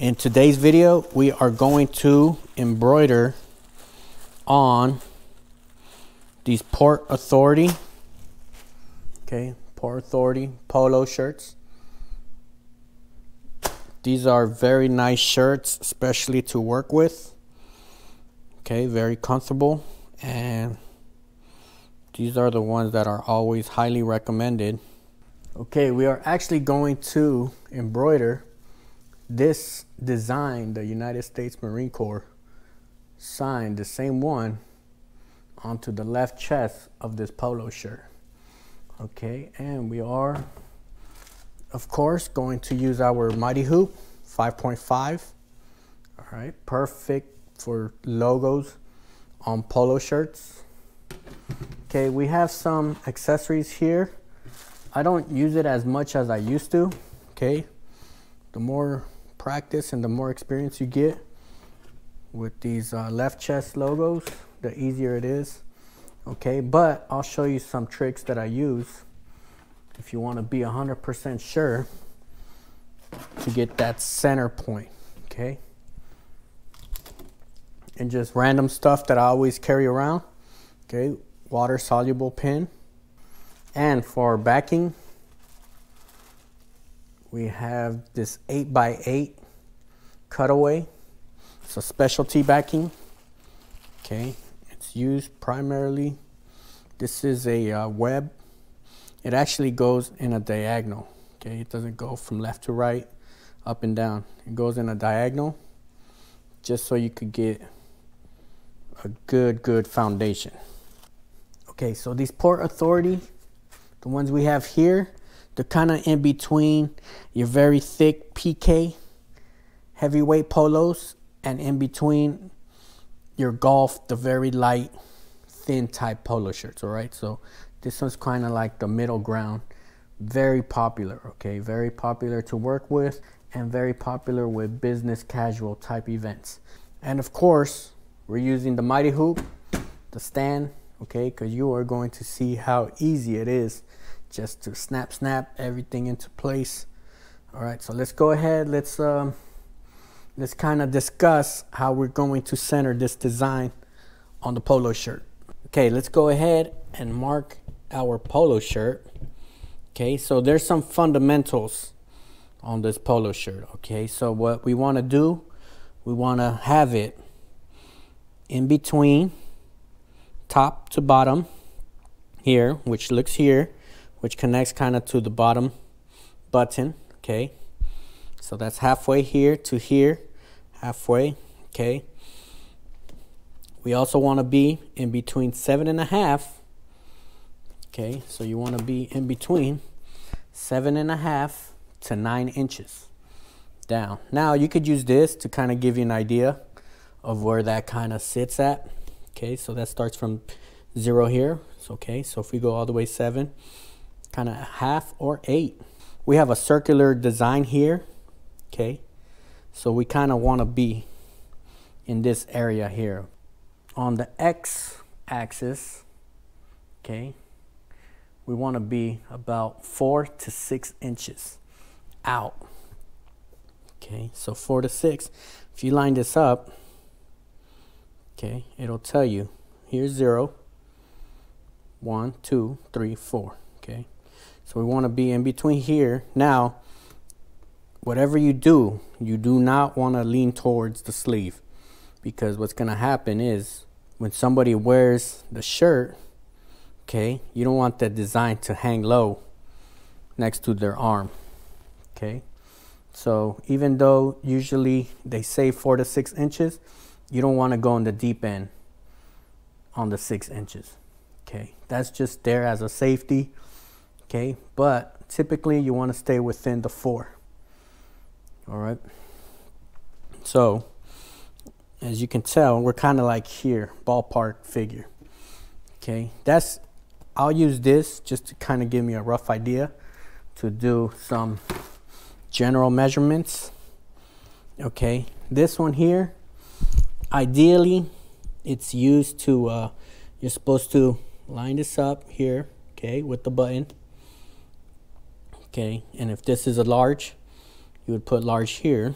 In today's video, we are going to embroider on these Port Authority, okay, Port Authority polo shirts. These are very nice shirts, especially to work with. Okay, very comfortable. And these are the ones that are always highly recommended. Okay, we are actually going to embroider this design, the United States Marine Corps signed, the same one, onto the left chest of this polo shirt. Okay, and we are, of course, going to use our Mighty Hoop 5.5. All right, perfect for logos on polo shirts. Okay, we have some accessories here. I don't use it as much as I used to. Okay, the more practice and the more experience you get with these uh, left chest logos, the easier it is. Okay, but I'll show you some tricks that I use if you want to be 100% sure to get that center point. Okay and just random stuff that I always carry around. Okay, water soluble pin. And for backing, we have this 8x8 cutaway. It's a specialty backing. Okay, it's used primarily. This is a uh, web. It actually goes in a diagonal. Okay, it doesn't go from left to right, up and down. It goes in a diagonal just so you could get a good, good foundation. Okay, so these Port Authority, the ones we have here, they're kind of in between your very thick PK heavyweight polos and in between your golf, the very light, thin type polo shirts, all right? So this one's kind of like the middle ground. Very popular, okay? Very popular to work with and very popular with business casual type events. And of course, we're using the Mighty Hoop, the stand, okay, because you are going to see how easy it is just to snap, snap everything into place. All right, so let's go ahead. Let's um, let's kind of discuss how we're going to center this design on the polo shirt. Okay, let's go ahead and mark our polo shirt. Okay, so there's some fundamentals on this polo shirt. Okay, so what we want to do, we want to have it in between top to bottom here, which looks here, which connects kind of to the bottom button, okay? So that's halfway here to here, halfway, okay? We also want to be in between seven and a half, okay? So you want to be in between seven and a half to nine inches down. Now you could use this to kind of give you an idea of where that kind of sits at. Okay, so that starts from zero here. So, okay, so if we go all the way seven, kind of half or eight. We have a circular design here. Okay, so we kind of want to be in this area here. On the X axis, okay, we want to be about four to six inches out. Okay, so four to six. If you line this up, okay it'll tell you here's zero one two three four okay so we want to be in between here now whatever you do you do not want to lean towards the sleeve because what's going to happen is when somebody wears the shirt okay you don't want that design to hang low next to their arm okay so even though usually they say four to six inches you don't want to go in the deep end on the six inches. Okay, that's just there as a safety. Okay, but typically you want to stay within the four. All right. So, as you can tell, we're kind of like here, ballpark figure. Okay, that's, I'll use this just to kind of give me a rough idea to do some general measurements. Okay, this one here, ideally it's used to uh, you're supposed to line this up here okay with the button okay and if this is a large you would put large here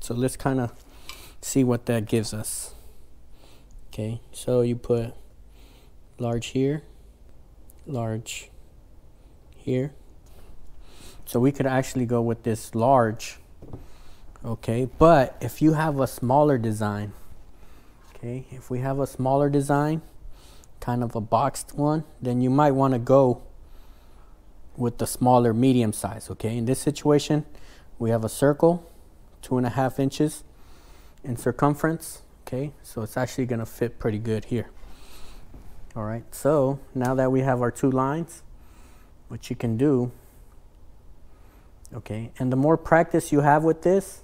So let's kind of see what that gives us. Okay, so you put large here, large here. So we could actually go with this large, okay? But if you have a smaller design, okay, if we have a smaller design, kind of a boxed one, then you might want to go with the smaller medium size, okay? In this situation, we have a circle, two and a half inches in circumference, okay? So it's actually gonna fit pretty good here. All right, so now that we have our two lines, what you can do, okay, and the more practice you have with this,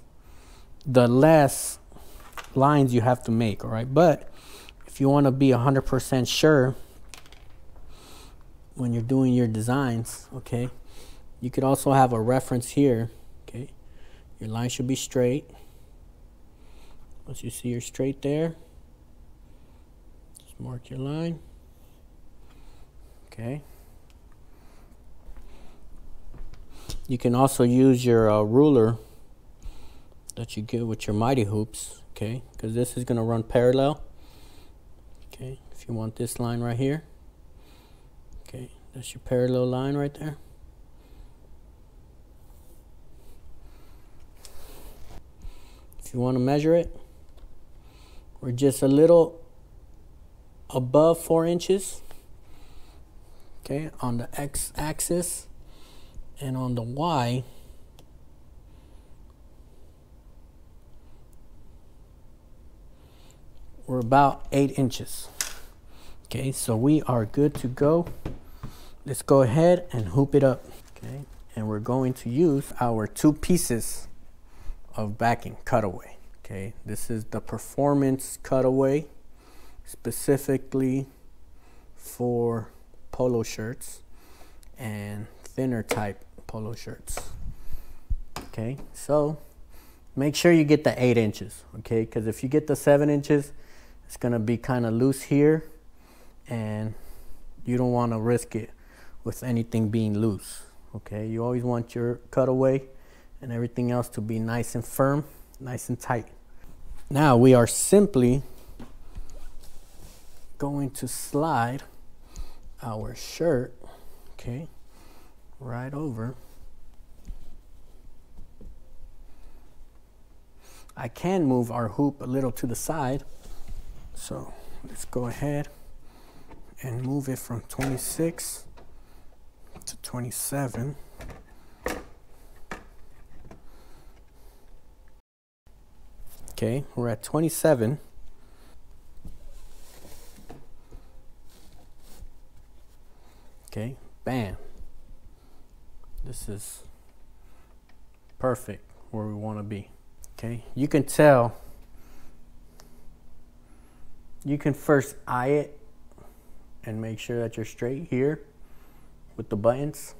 the less lines you have to make, all right? But if you wanna be 100% sure when you're doing your designs, okay, you could also have a reference here, okay? Your line should be straight. Once you see you're straight there, just mark your line. Okay. You can also use your uh, ruler that you get with your mighty hoops, okay? Because this is going to run parallel. Okay, if you want this line right here. That's your parallel line right there. If you want to measure it, we're just a little above four inches okay on the x axis and on the y we're about eight inches okay so we are good to go let's go ahead and hoop it up okay and we're going to use our two pieces of backing cutaway okay this is the performance cutaway specifically for polo shirts and thinner type polo shirts. Okay, so make sure you get the eight inches, okay? Because if you get the seven inches, it's gonna be kind of loose here and you don't wanna risk it with anything being loose, okay? You always want your cutaway and everything else to be nice and firm, nice and tight. Now we are simply going to slide our shirt, okay, right over. I can move our hoop a little to the side. So let's go ahead and move it from 26 to 27. Okay, we're at 27. Okay, bam. This is perfect where we want to be. Okay, you can tell, you can first eye it and make sure that you're straight here with the buttons.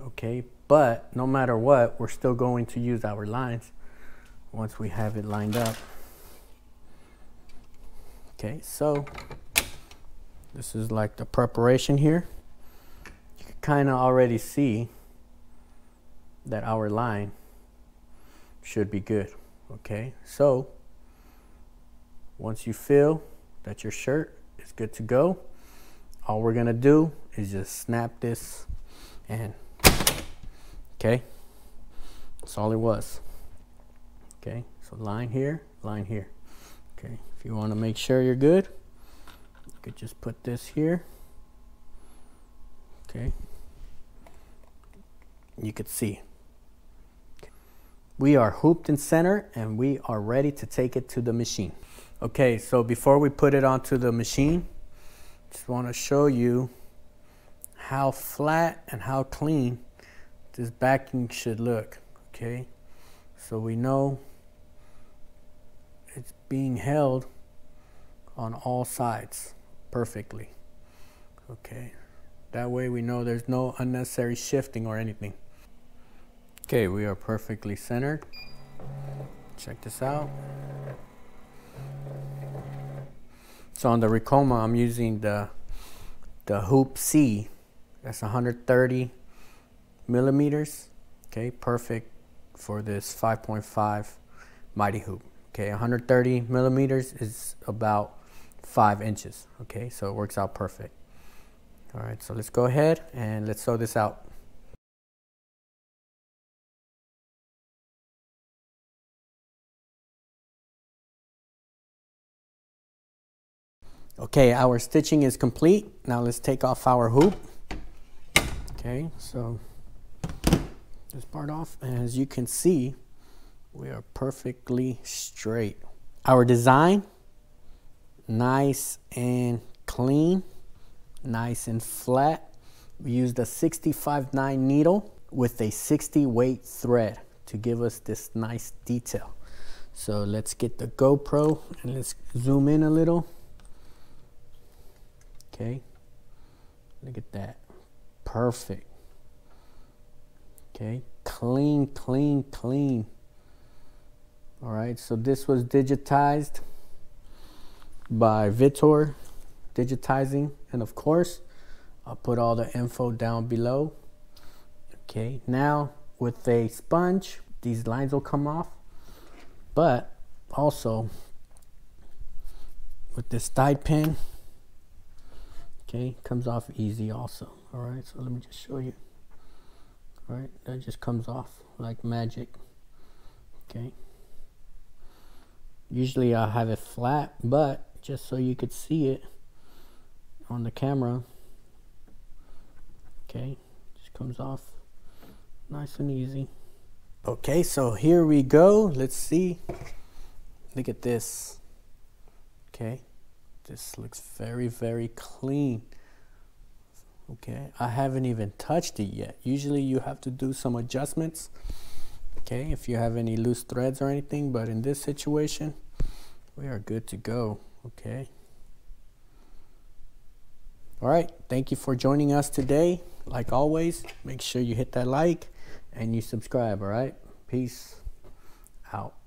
Okay, but no matter what, we're still going to use our lines once we have it lined up. Okay, so this is like the preparation here You can kind of already see that our line should be good. Okay, so once you feel that your shirt is good to go, all we're gonna do is just snap this and okay, that's all it was. Okay, so line here, line here. Okay, if you wanna make sure you're good, you could just put this here. Okay, you could see. We are hooped in center and we are ready to take it to the machine. Okay, so before we put it onto the machine, just want to show you how flat and how clean this backing should look. Okay, so we know it's being held on all sides perfectly. Okay, that way we know there's no unnecessary shifting or anything. Okay, we are perfectly centered. Check this out. So on the Ricoma, I'm using the the Hoop C. That's 130 millimeters. Okay, perfect for this 5.5 mighty hoop. Okay, 130 millimeters is about five inches. Okay, so it works out perfect. All right, so let's go ahead and let's sew this out. Okay, our stitching is complete. Now let's take off our hoop. Okay, so this part off. And as you can see, we are perfectly straight. Our design, nice and clean, nice and flat. We used a 65.9 needle with a 60 weight thread to give us this nice detail. So let's get the GoPro and let's zoom in a little. Okay. Look at that. Perfect. Okay. Clean, clean, clean. All right. So this was digitized by Vitor digitizing. And of course, I'll put all the info down below. Okay. Now with a sponge, these lines will come off. But also with this side pin, okay comes off easy also all right so let me just show you. All right that just comes off like magic. Okay. Usually I have it flat but just so you could see it on the camera okay just comes off nice and easy. Okay so here we go. Let's see. Look at this. Okay. This looks very, very clean. Okay, I haven't even touched it yet. Usually you have to do some adjustments. Okay, if you have any loose threads or anything, but in this situation, we are good to go. Okay. All right, thank you for joining us today. Like always, make sure you hit that like and you subscribe, all right? Peace out.